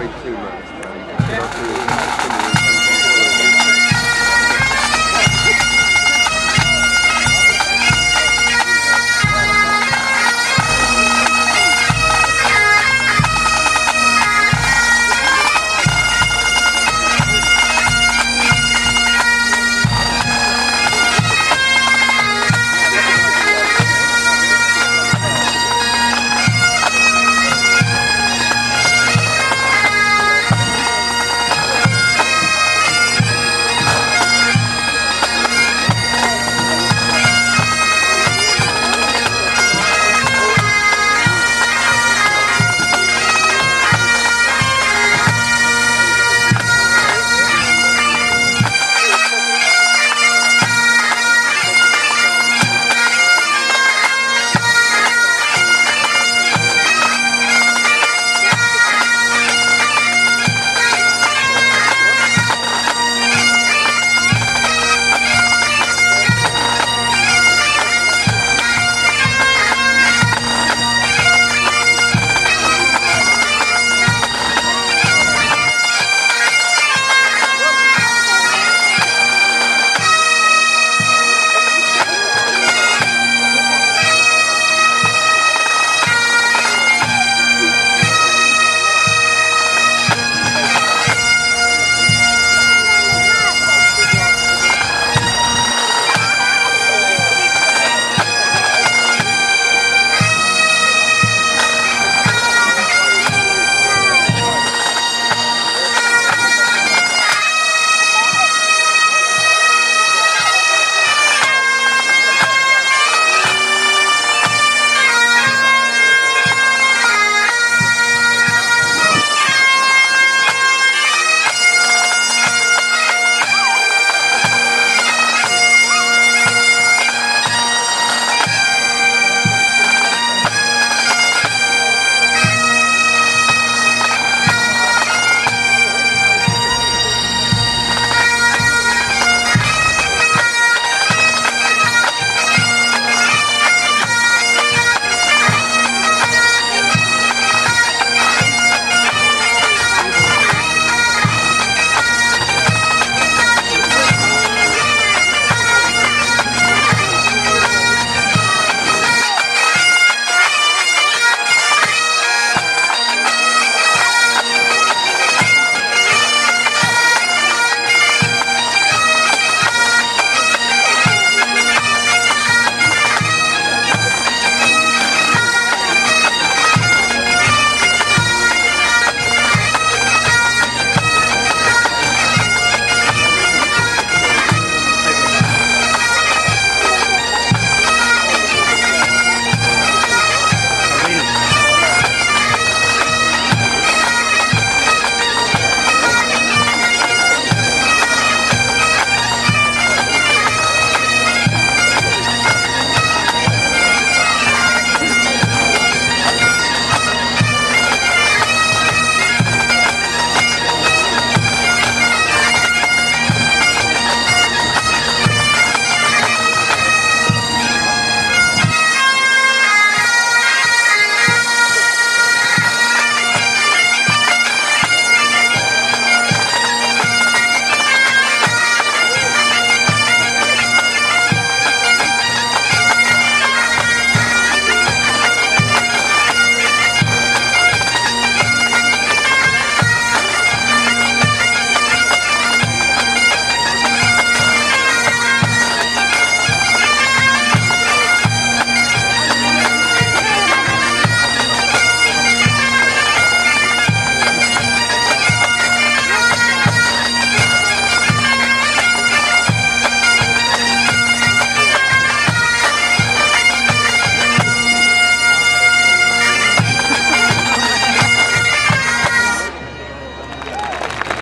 worry too much.